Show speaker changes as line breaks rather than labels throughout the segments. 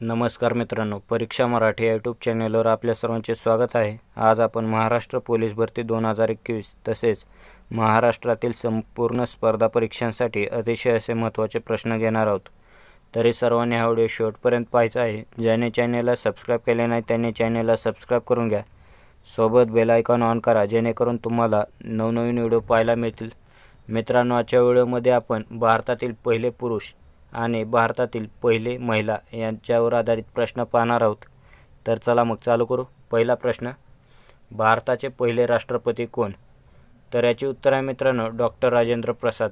नमस्कार मित्रांनो परीक्षा मराठी यूट्यूब चॅनलवर आपल्या सर्वांचे स्वागत आहे. आज आपण महाराष्ट्र पोलीस भरती दोन हजार एकवीस तसेच महाराष्ट्रातील संपूर्ण स्पर्धा परीक्षांसाठी अतिशय असे महत्त्वाचे प्रश्न घेणार आहोत. तरी सर्वांनी हा व्हिडिओ शेवटपर्यंत पाहायचा आहे. ज्याने चॅनेलला सबस्क्राईब केले नाही त्यांनी चॅनेलला सबस्क्राईब करून घ्या. सोबत बेल आयकॉन ऑन करा जेणेकरून तुम्हाला नवनवीन व्हिडिओ पाहायला मिळतील. मित्रांनो आजच्या व्हिडिओमध्ये आपण भारतातील पहिले पुरुष आणि भारतातील पहिले महिला यांच्यावर आधारित प्रश्न पाहणार आहोत. तर चला मग चालू करू. पहिला प्रश्न भारताचे पहिले राष्ट्रपती कोण? तर याची उत्तर आहे मित्रांनो डॉक्टर राजेंद्र प्रसाद.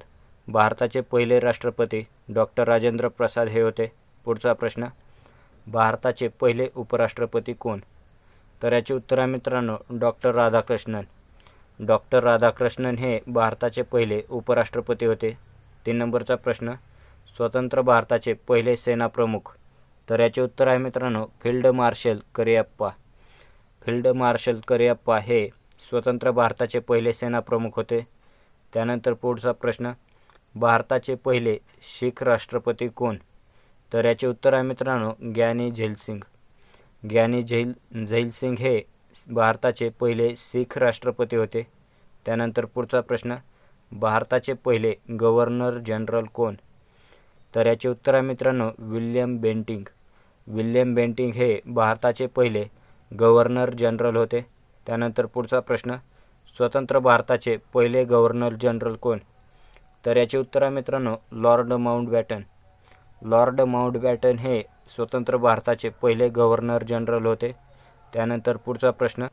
भारताचे पहिले राष्ट्रपती डॉक्टर राजेंद्र प्रसाद हे होते. पुढचा प्रश्न भारताचे पहिले उपराष्ट्रपती कोण? तर याची उत्तर आहे मित्रांनो डॉक्टर राधाकृष्णन. डॉक्टर राधाकृष्णन हे भारताचे पहिले उपराष्ट्रपती होते. तीन नंबरचा प्रश्न स्वतंत्र भारताचे पहिले सेनाप्रमुख. तर याचे उत्तर आहे मित्रांनो field marshal Cariappa field marshal Cariappa हे स्वतंत्र भारताचे पहिले सेनाप्रमुख होते. त्यानंतर पुढचा प्रश्न भारताचे पहिले शीख राष्ट्रपती कोण? तर याचे उत्तर आहे मित्रांनो ग्यानी झैलसिंग. ग्यानी झैल झैलसिंग हे भारताचे पहिले शीख राष्ट्रपती होते. त्यानंतर पुढचा प्रश्न भारताचे पहिले गव्हर्नर जनरल कोण? तर याचे उत्तर आहे मित्रांनो विल्यम बेंटिंग. विल्यम बेंटिंग हे भारताचे पहिले गव्हर्नर जनरल होते. त्यानंतर पुढचा प्रश्न स्वतंत्र भारताचे पहिले गव्हर्नर जनरल कोण? तर याचे उत्तर आहे मित्रांनो लॉर्ड माउंटबॅटन. लॉर्ड माउंटबॅटन हे स्वतंत्र भारताचे पहिले गव्हर्नर जनरल होते. त्यानंतर पुढचा प्रश्न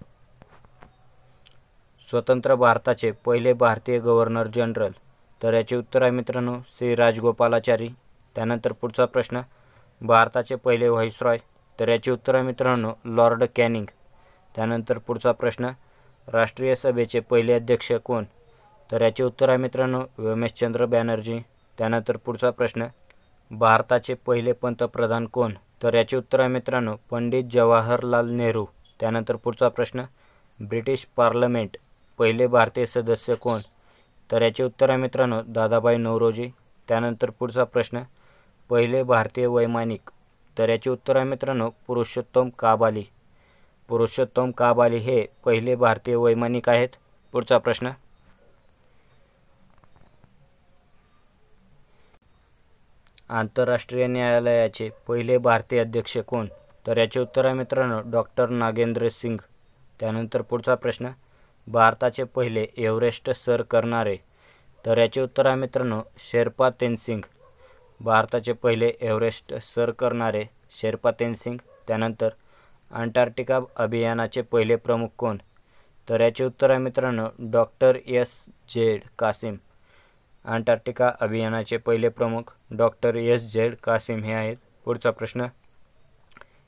स्वतंत्र भारताचे पहिले भारतीय गव्हर्नर जनरल. तर याचे उत्तर आहे मित्रांनो श्री राजगोपालाचारी. त्यानंतर पुढचा प्रश्न भारताचे पहिले व्हाईसरॉय तर याचे उत्तर आहे मित्रांनो लॉर्ड कॅनिंग. त्यानंतर पुढचा प्रश्न राष्ट्रीय सभेचे पहिले अध्यक्ष कोण? तर याचे उत्तर आहे मित्रांनो व्योमेशचंद्र बॅनर्जी. त्यानंतर पुढचा प्रश्न भारताचे पहिले पंतप्रधान कोण? तर याचे उत्तर आहे मित्रांनो पंडित जवाहरलाल नेहरू. त्यानंतर पुढचा प्रश्न ब्रिटिश पार्लमेंट पहिले भारतीय सदस्य कोण? तर याचे उत्तर आहे मित्रांनो दादाबाई नवरोजी त्यानंतर पुढचा प्रश्न पहिले भारतीय वैमानिक. तर याचे उत्तर आहे मित्रांनो पुरुषोत्तम काबाली. पुरुषोत्तम काबाली हे पहिले भारतीय वैमानिक आहेत. पुढचा प्रश्न. आंतरराष्ट्रीय न्यायालयाचे पहिले भारतीय अध्यक्ष कोण? तर याचे उत्तर आहे मित्रांनो डॉक्टर नागेंद्र सिंग त्यानंतर पुढचा प्रश्न. भारताचे पहिले एव्हरेस्ट सर करणारे. तर याचे उत्तर आहे मित्रांनो शेर्पा तेनसिंग भारताचे पहिले एव्हरेस्ट सर करणारे शेर्पा तेनसिंग त्यानंतर अंटार्क्टिका अभियानाचे पहिले प्रमुख कोण? तर याचे उत्तर आहे मित्रांनो doctor S Z Qasim. Antarctica अभियानाचे पहिले प्रमुख डॉक्टर एस जेड कासिम हे आहेत. पुढचा प्रश्न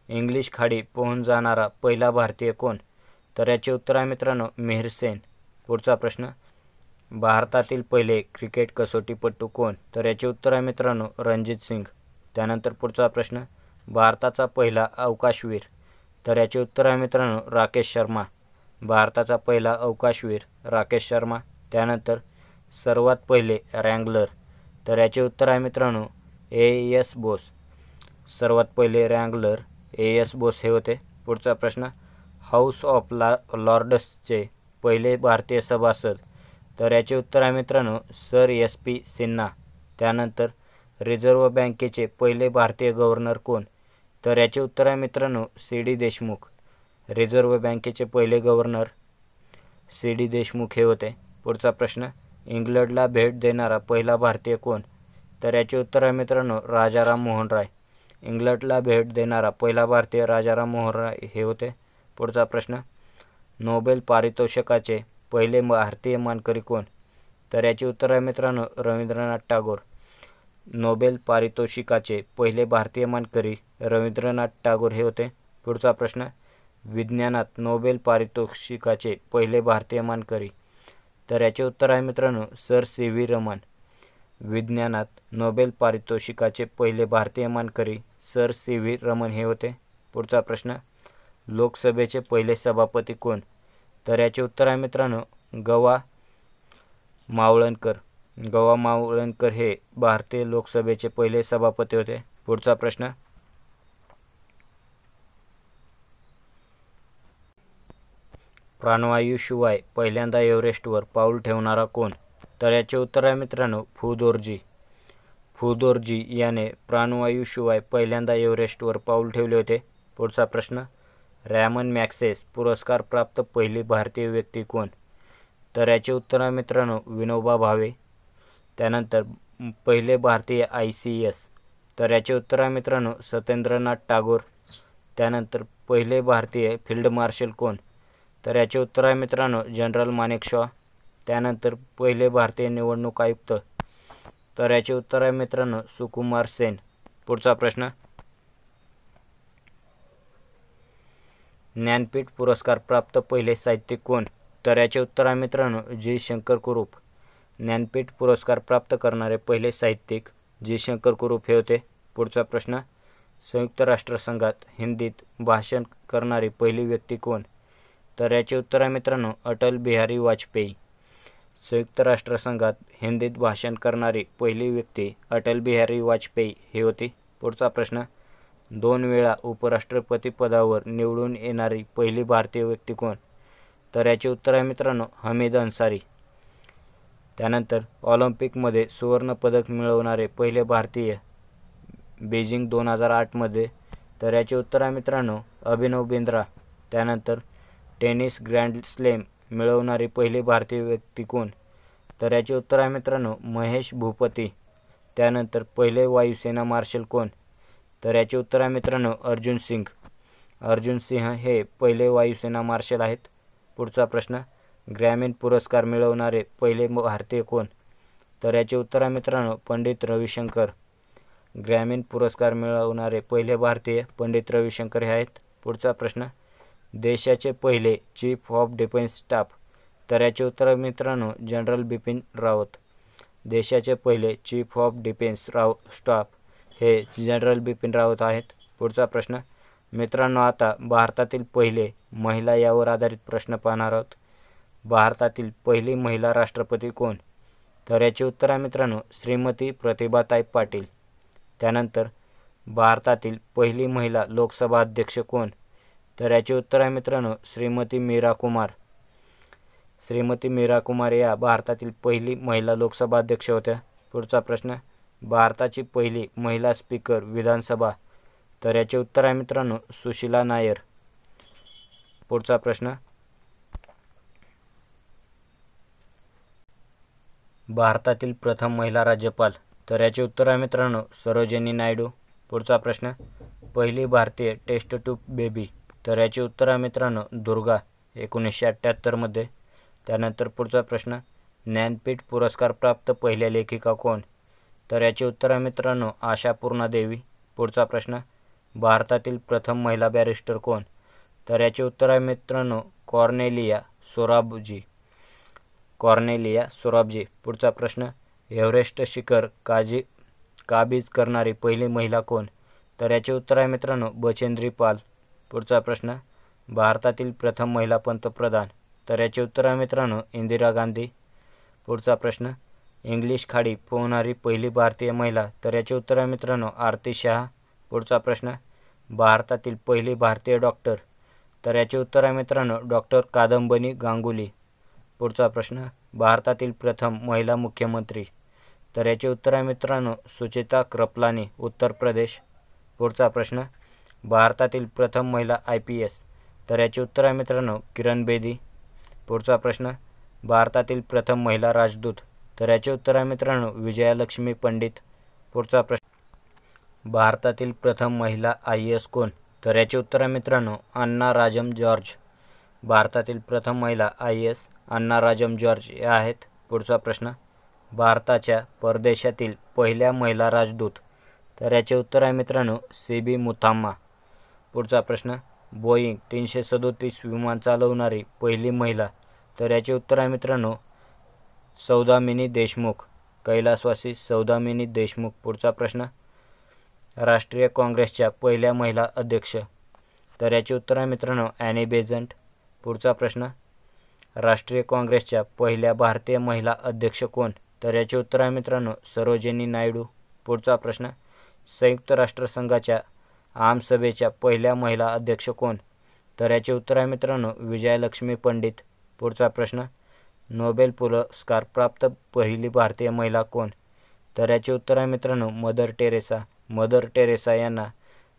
इंग्लिश खाडी पोहून जाणारा पहिला भारतीय कोण? तर याचे उत्तर आहे मित्रांनो मेहरसेन पुढचा प्रश्न भारतातील पहिले क्रिकेट कसोटीपटू कोण? तर याचे उत्तर आहे मित्रांनो रणजित सिंग. त्यानंतर पुढचा प्रश्न भारताचा पहिला अवकाशवीर. तर याचे उत्तर आहे मित्रांनो राकेश शर्मा. भारताचा पहिला अवकाशवीर राकेश शर्मा. त्यानंतर सर्वात पहिले रँगलर. तर याचे उत्तर आहे मित्रांनो ए एस बोस. सर्वात पहिले रँगलर ए एस बोस हे होते. पुढचा प्रश्न हाऊस ऑफ ला लॉर्डसचे पहिले भारतीय सभासद तर याचे उत्तर आहे मित्रांनो सर एस पी सिन्हा. त्यानंतर रिझर्व्ह बँकेचे पहिले भारतीय गव्हर्नर कोण? तर याचे उत्तर आहे मित्रांनो सी डी देशमुख. रिझर्व्ह बँकेचे पहिले गव्हर्नर सी डी देशमुख हे होते. पुढचा प्रश्न इंग्लंडला भेट देणारा पहिला भारतीय कोण? तर याचे उत्तर आहे मित्रांनो राजाराम मोहन राय. इंग्लंडला भेट देणारा पहिला भारतीय राजाराम मोहन राय हे होते. पुढचा प्रश्न नोबेल पारितोषिकाचे पहिले भारतीय मानकरी कोण? तर याचे उत्तर आहे मित्रांनो रवींद्रनाथ टागोर. नोबेल पारितोषिकाचे पहिले भारतीय मानकरी रवींद्रनाथ टागोर हे होते. पुढचा प्रश्न विज्ञानात नोबेल पारितोषिकाचे पहिले भारतीय मानकरी. तर याचे उत्तर आहे मित्रांनो सर सी व्ही रमन विज्ञानात नोबेल पारितोषिकाचे पहिले भारतीय मानकरी सर सी व्ही रमन हे होते. पुढचा प्रश्न लोकसभेचे पहिले सभापती कोण? तर याचे उत्तर आहे मित्रांनो गवा मावळणकर. गवा मावळणकर हे भारतीय लोकसभेचे पहिले सभापती होते. पुढचा प्रश्न. प्राणवायूशिवाय पहिल्यांदा एव्हरेस्टवर पाऊल ठेवणारा कोण? तर याचे उत्तर आहे मित्रांनो फुदोरजी. फुदोरजी याने प्राणवायूशिवाय पहिल्यांदा एव्हरेस्टवर पाऊल ठेवले होते. पुढचा प्रश्न. रॅमन मॅक्सेस पुरस्कार प्राप्त पहिली भारतीय व्यक्ती कोण? तर याचे उत्तर आहे मित्रांनो विनोबा भावे. त्यानंतर पहिले भारतीय आय सी एस. तर याचे उत्तर आहे मित्रांनो सत्येंद्रनाथ टागोर. त्यानंतर पहिले भारतीय फील्ड मार्शल कोण? तर याचे उत्तर आहे मित्रांनो जनरल मानेक शॉ. त्यानंतर पहिले भारतीय निवडणूक आयुक्त. तर याचे उत्तर आहे मित्रांनो सुकुमार सेन. पुढचा प्रश्न. ज्ञानपीठ पुरस्कार प्राप्त पहिले साहित्यिक कोण? तर याचे उत्तर आहे मित्रांनो जी शंकर कुरूप. ज्ञानपीठ पुरस्कार प्राप्त करणारे पहिले साहित्यिक जी शंकर कुरूप हे होते. पुढचा प्रश्न संयुक्त राष्ट्रसंघात हिंदीत भाषण करणारी पहिली व्यक्ती कोण? तर याचे उत्तर आहे मित्रांनो अटल बिहारी वाजपेयी. संयुक्त राष्ट्रसंघात हिंदीत भाषण करणारी पहिली व्यक्ती अटल बिहारी वाजपेयी ही होती. पुढचा प्रश्न दोन वेळा उपराष्ट्रपती पदावर निवडून येणारी पहिली भारतीय व्यक्ती कोण? तर याचे उत्तर आहे मित्रांनो हमीद अन्सारी. त्यानंतर ऑलिम्पिकमध्ये सुवर्णपदक मिळवणारे पहिले भारतीय बेजिंग दोन हजार आठमध्ये तर याचे उत्तर आहे मित्रांनो अभिनव बिंद्रा. त्यानंतर टेनिस ग्रँड स्लेम मिळवणारी पहिली भारतीय व्यक्ती कोण? तर याचे उत्तर आहे मित्रांनो महेश भूपती. त्यानंतर पहिले वायुसेना मार्शल कोण? तर याचे उत्तर आहे मित्रांनो अर्जुन सिंग. अर्जुन सिंह हे पहिले वायुसेना मार्शल आहेत. पुढचा प्रश्न ग्रामीण पुरस्कार मिळवणारे पहिले भारतीय कोण? तर याचे उत्तर आहे मित्रांनो पंडित रविशंकर. ग्रामीण पुरस्कार मिळवणारे पहिले भारतीय पंडित रविशंकर हे आहेत. पुढचा प्रश्न देशाचे पहिले चीफ ऑफ डिफेन्स स्टाफ. तर याचे उत्तर मित्रांनो जनरल बिपिन रावत. देशाचे पहिले चीफ ऑफ डिफेन्स राव स्टाफ. हे जनरल बिपिन रावत आहेत. पुढचा प्रश्न मित्रांनो आता भारतातील पहिले महिला यावर आधारित प्रश्न पाहणार आहोत. भारतातील पहिली महिला राष्ट्रपती कोण? तर याचे उत्तर आहे मित्रांनो श्रीमती प्रतिभाताई पाटील. त्यानंतर भारतातील पहिली महिला लोकसभा अध्यक्ष कोण? तर याचे उत्तर आहे मित्रांनो श्रीमती मीरा कुमार. श्रीमती मीरा कुमार या भारतातील पहिली महिला लोकसभा अध्यक्ष होत्या. पुढचा प्रश्न भारताची पहिली महिला स्पीकर विधानसभा. तर याचे उत्तर आहे मित्रांनो सुशीला नायर. पुढचा प्रश्न. भारतातील प्रथम महिला राज्यपाल. तर याचे उत्तर आहे मित्रांनो सरोजिनी नायडू. पुढचा प्रश्न. पहिली भारतीय टेस्ट ट्यूब बेबी. तर याचे उत्तर आहे मित्रांनो दुर्गा एकोणीसशे अठ्ठ्याहत्तरमध्ये त्यानंतर पुढचा प्रश्न. ज्ञानपीठ पुरस्कार प्राप्त पहिल्या लेखिका कोण? तर याचे उत्तर आहे मित्रांनो आशा पूर्णादेवी पुढचा प्रश्न भारतातील प्रथम महिला बॅरिस्टर कोण? तर याचे उत्तर आहे मित्रांनो कॉर्नेलिया सोराबजी. कॉर्नेलिया सोराबजी. पुढचा प्रश्न एव्हरेस्ट शिखर काजी काबीज करणारी पहिली महिला कोण? तर याचे उत्तर आहे मित्रांनो बचेंद्री पाल. पुढचा प्रश्न भारतातील प्रथम महिला पंतप्रधान. तर याचे उत्तर आहे मित्रांनो इंदिरा गांधी. पुढचा प्रश्न इंग्लिश खाडी पोहणारी पहिली भारतीय महिला. तर याचे उत्तर आहे मित्रांनो आरती शहा. पुढचा प्रश्न भारतातील पहिली भारतीय डॉक्टर. तर याचे उत्तर आहे मित्रांनो डॉक्टर कादंबनी गांगुली. पुढचा प्रश्न भारतातील प्रथम महिला मुख्यमंत्री. तर याचे उत्तर आहे मित्रांनो सुचिता क्रपलानी उत्तर प्रदेश. पुढचा प्रश्न भारतातील प्रथम महिला आय पी एस. तर याचे उत्तर आहे मित्रांनो किरण बेदी. पुढचा प्रश्न भारतातील प्रथम महिला राजदूत. तर याचे उत्तर आहे मित्रांनो विजयालक्ष्मी पंडित. पुढचा प्रश्न. भारतातील प्रथम महिला आय एस कोण? तर याचे उत्तर आहे मित्रांनो अण्णा राजम जॉर्ज. भारतातील प्रथम महिला I S Anna Rajam George या आहेत. पुढचा प्रश्न. भारताच्या परदेशातील पहिल्या महिला राजदूत. तर याचे उत्तर आहे मित्रांनो सी बी मुथाम्मा. पुढचा प्रश्न. बोईंग तीनशे सदोतीस विमान चालवणारी पहिली महिला. तर याचे उत्तर आहे मित्रांनो सौदामिनी देशमुख कैलासवासी सौदामिनी देशमुख पुढचा प्रश्न. राष्ट्रीय काँग्रेसच्या पहिल्या महिला अध्यक्ष. तर याचे उत्तर आहे मित्रांनो ॲनी बेझंट पुढचा प्रश्न. राष्ट्रीय काँग्रेसच्या पहिल्या भारतीय महिला अध्यक्ष कोण? तर याचे उत्तर आहे मित्रांनो सरोजिनी नायडू. पुढचा प्रश्न. संयुक्त राष्ट्रसंघाच्या आमसभेच्या पहिल्या महिला अध्यक्ष कोण? तर याचे उत्तर आहे मित्रांनो विजयालक्ष्मी पंडित. पुढचा प्रश्न. नोबेल पुरस्कार प्राप्त पहिली भारतीय महिला कोण? तर याचे उत्तर आहे मित्रांनो मदर टेरेसा. मदर टेरेसा यांना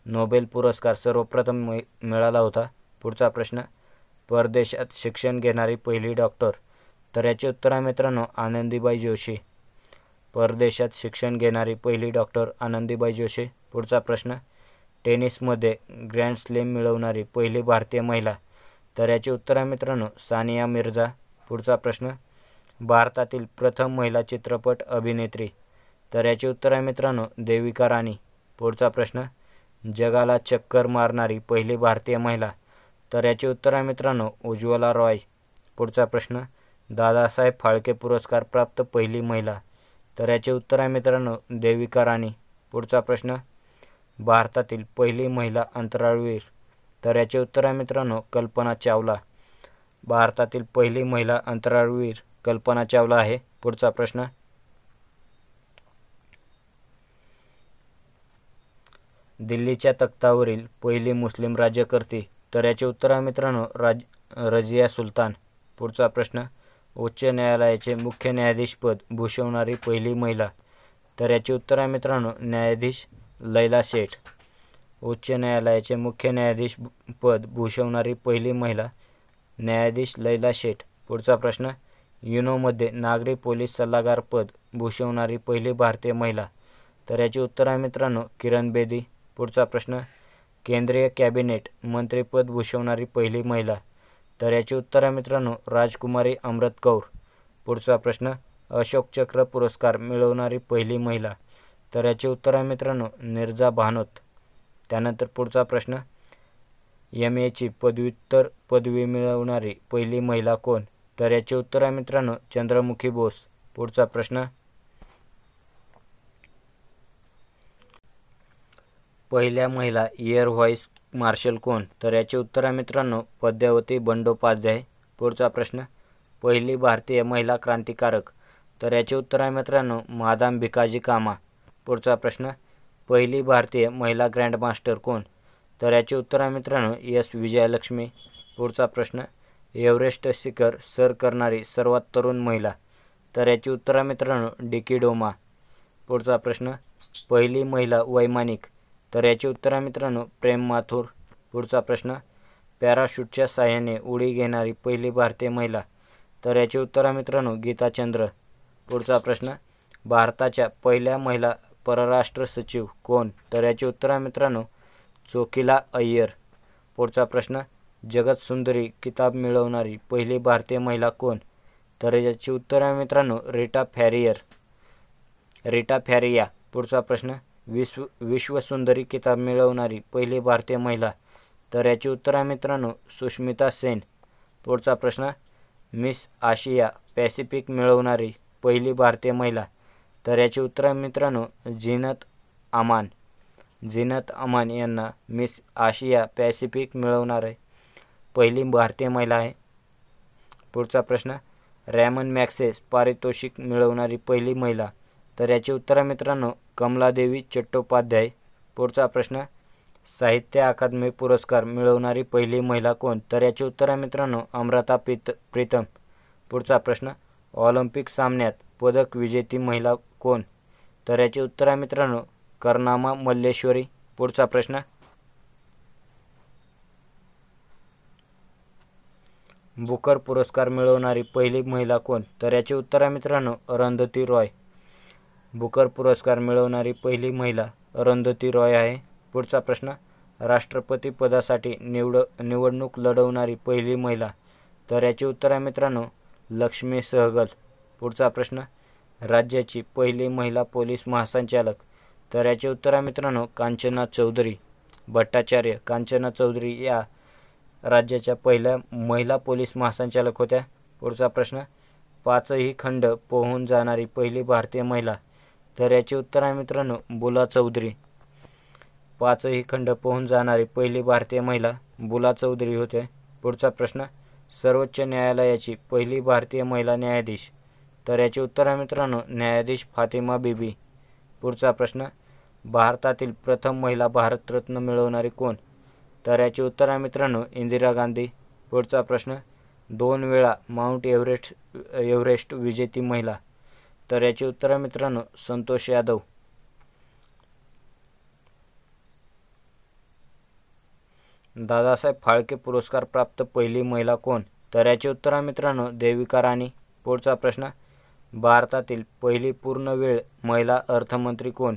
नोबेल पुरस्कार सर्वप्रथम मिळाला होता. पुढचा प्रश्न परदेशात शिक्षण घेणारी पहिली डॉक्टर. तर याचे उत्तर आहे मित्रांनो आनंदीबाई जोशी. परदेशात शिक्षण घेणारी पहिली डॉक्टर आनंदीबाई जोशी. पुढचा प्रश्न टेनिसमध्ये ग्रँड स्लेम मिळवणारी पहिली भारतीय महिला. तर याचे उत्तर आहे मित्रांनो सानिया मिर्झा. पुढचा प्रश्न. भारतातील प्रथम महिला चित्रपट अभिनेत्री. तर याचे उत्तर आहे मित्रांनो देविका राणी. पुढचा प्रश्न. जगाला चक्कर मारणारी पहिली भारतीय महिला. तर याचे उत्तर आहे मित्रांनो उज्ज्वला रॉय. पुढचा प्रश्न. दादासाहेब फाळके पुरस्कार प्राप्त पहिली महिला. तर याचे उत्तर आहे मित्रांनो देविका राणी. पुढचा प्रश्न. भारतातील पहिली महिला अंतराळवीर. तर याचे उत्तर आहे मित्रांनो कल्पना चावला. भारतातील पहिली महिला अंतराळवीर कल्पना चावला आहे. पुढचा प्रश्न. दिल्लीच्या तख्तावरील पहिली मुस्लिम राज्यकर्ती तर याचे उत्तर आहे मित्रांनो राज रजिया सुलतान. पुढचा प्रश्न. उच्च न्यायालयाचे मुख्य न्यायाधीशपद भूषवणारी पहिली महिला तर याचे उत्तर आहे मित्रांनो न्यायाधीश लैला शेठ. उच्च न्यायालयाचे मुख्य न्यायाधीश पद भूषवणारी पहिली महिला न्यायाधीश लैला शेठ. पुढचा प्रश्न युनोमध्ये नागरी पोलीस सल्लागार पद भूषवणारी पहिली भारतीय महिला. तर याचे उत्तर आहे मित्रांनो किरण बेदी. पुढचा प्रश्न केंद्रीय कॅबिनेट मंत्रीपद भूषवणारी पहिली महिला. तर याचे उत्तर आहे मित्रांनो राजकुमारी अमृत कौर. पुढचा प्रश्न अशोक चक्र पुरस्कार मिळवणारी पहिली महिला. तर याचे उत्तर आहे मित्रांनो निर्जा भानोत. त्यानंतर पुढचा प्रश्न एम एची पदव्युत्तर पदवी मिळवणारी पहिली महिला कोण? तर याचे उत्तर आहे मित्रांनो चंद्रमुखी बोस. पुढचा प्रश्न. पहिल्या महिला एअर व्हाईस मार्शल कोण? तर याचे उत्तर आहे मित्रांनो पद्यावती बंडोपाध्याय. पुढचा प्रश्न. पहिली भारतीय महिला क्रांतिकारक. तर याचे उत्तर आहे मित्रांनो मादाम भिकाजी कामा. पुढचा प्रश्न. पहिली भारतीय महिला ग्रँडमास्टर कोण? तर याचे उत्तर आहे मित्रांनो एस. विजयालक्ष्मी. पुढचा प्रश्न एव्हरेस्ट शिखर सर करणारी सर्वात तरुण महिला. तर याचे उत्तर आहे मित्रांनो डिकी डोमा. पुढचा प्रश्न पहिली महिला वैमानिक. तर याचे उत्तर आहे मित्रांनो प्रेम माथुर. पुढचा प्रश्न पॅराशूटच्या साह्याने उडी घेणारी पहिली भारतीय महिला. तर याचे उत्तर आहे मित्रांनो गीताचंद्र पुढचा प्रश्न भारताच्या पहिल्या महिला परराष्ट्र सचिव कोण? तर याचे उत्तर आहे मित्रांनो चोकिला अय्यर. पुढचा प्रश्न जगत सुंदरी किताब मिळवणारी पहिली भारतीय महिला कोण? तर याची उत्तर आहे मित्रांनो रिटा फॅरियर. रिटा फॅरिया. पुढचा प्रश्न विश्व विश्वसुंदरी किताब मिळवणारी पहिली भारतीय महिला. तर याची उत्तर आहे मित्रांनो सुष्मिता सेन. पुढचा प्रश्न मिस आशिया पॅसिफिक मिळवणारी पहिली भारतीय महिला. तर याची उत्तर आहे मित्रांनो जिनत आमान जिनत अमान यांना मिस आशिया पॅसिफिक मिळवणार आहे. पहिली भारतीय महिला आहे. पुढचा प्रश्न रॅमन मॅक्सेस पारितोषिक मिळवणारी पहिली महिला. तर याचे उत्तर आहे मित्रांनो कमलादेवी चट्टोपाध्याय. पुढचा प्रश्न साहित्य अकादमी पुरस्कार मिळवणारी पहिली महिला कोण? तर याचे उत्तर आहे मित्रांनो अमृता प्रीत प्रीतम. पुढचा प्रश्न ऑलिम्पिक सामन्यात पदक विजेती महिला कोण? तर याचे उत्तर आहे मित्रांनो करनामा मल्लेश्वरी पुढचा प्रश्न. बुकर पुरस्कार मिळवणारी पहिली महिला कोण? तर याचे उत्तर आहे मित्रांनो अरुंधती रॉय. बुकर पुरस्कार मिळवणारी पहिली महिला अरुंधती रॉय आहे. पुढचा प्रश्न राष्ट्रपती पदासाठी निवड निवडणूक लढवणारी पहिली महिला. तर याचे उत्तर आहे मित्रांनो लक्ष्मी सहगल. पुढचा प्रश्न राज्याची पहिली महिला पोलीस महासंचालक. तर याचे उत्तर आहे मित्रांनो कांचना चौधरी भट्टाचार्य कांचना चौधरी या राज्याच्या पहिल्या महिला पोलीस महासंचालक होत्या. पुढचा प्रश्न पाचही खंड पोहून जाणारी पहिली भारतीय महिला. तर याचे उत्तर आहे मित्रांनो बुला चौधरी. पाचही खंड पोहून जाणारी पहिली भारतीय महिला बुला चौधरी होते. पुढचा प्रश्न सर्वोच्च न्यायालयाची पहिली भारतीय महिला न्यायाधीश. तर याचे उत्तर आहे मित्रांनो न्यायाधीश फातिमा बीबी. पुढचा प्रश्न भारतातील प्रथम महिला भारतरत्न मिळवणारी कोण? तर याचे उत्तर आहे मित्रांनो इंदिरा गांधी. पुढचा प्रश्न दोन वेळा माउंट एव्हरेस्ट एव्हरेस्ट विजेती महिला. तर याचे उत्तर आहे मित्रांनो संतोष यादव. दादासाहेब फाळके पुरस्कार प्राप्त पहिली महिला कोण? तर याचे उत्तर आहे मित्रांनो देविका राणी. पुढचा प्रश्न भारतातील पहिली पूर्णवेळ महिला अर्थमंत्री कोण?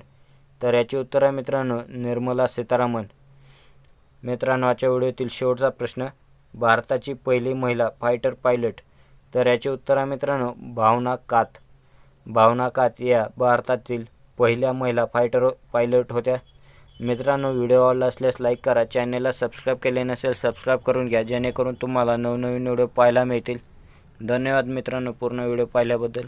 तर याचे उत्तर आहे मित्रांनो निर्मला सीतारामन. मित्रांनो आजच्या व्हिडिओतील शेवटचा प्रश्न भारताची पहिली महिला फायटर पायलट तर याचे उत्तर आहे मित्रांनो भावना कात. भावना कात या भारतातील पहिल्या महिला फायटर पायलट होत्या. मित्रांनो व्हिडिओ आवडला असल्यास लाईक करा. चॅनेलला सबस्क्राईब केले नसेल सबस्क्राईब करून घ्या. जेणेकरून तुम्हाला नवनवीन व्हिडिओ पाहायला मिळतील. धन्यवाद मित्रांनो पूर्ण व्हिडिओ पाहिल्याबद्दल.